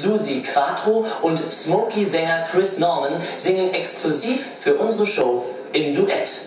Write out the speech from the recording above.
Susi Quattro und Smokey-Sänger Chris Norman singen exklusiv für unsere Show im Duett.